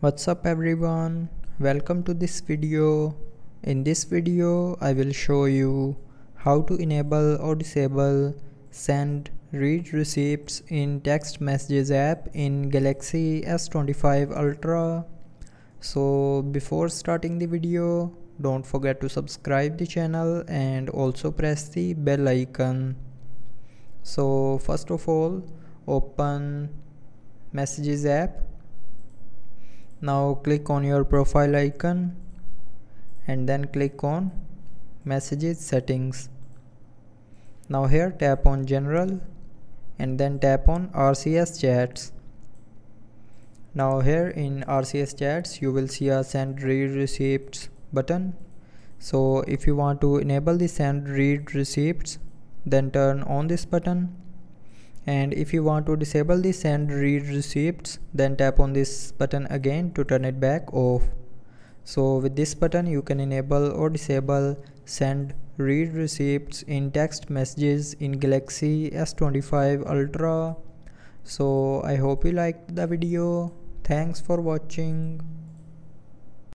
What's up everyone? Welcome to this video. In this video, I will show you how to enable or disable send read receipts in text messages app in Galaxy S25 Ultra. So before starting the video, don't forget to subscribe the channel and also press the bell icon. So first of all, open messages app now click on your profile icon and then click on messages settings. Now here tap on general and then tap on RCS chats. Now here in RCS chats you will see a send read receipts button. So if you want to enable the send read receipts then turn on this button and if you want to disable the send read receipts then tap on this button again to turn it back off. So with this button you can enable or disable send read receipts in text messages in galaxy s25 ultra. So i hope you liked the video. Thanks for watching